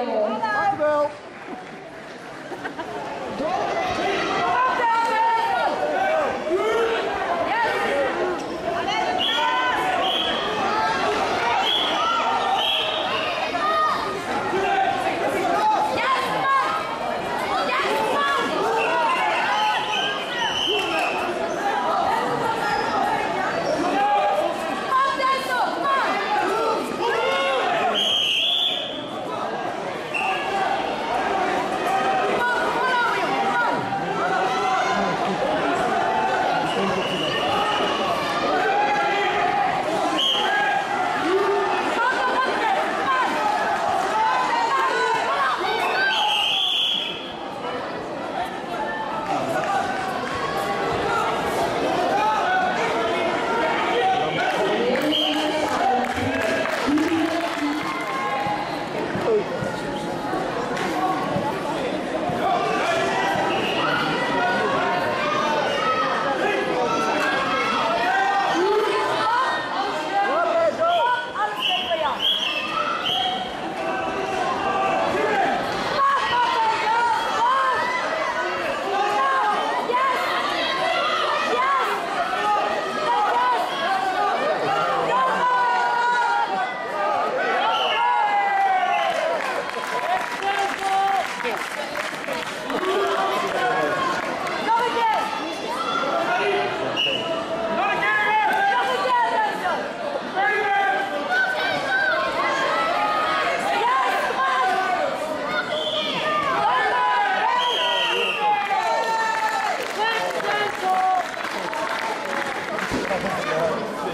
Dankjewel. Yes!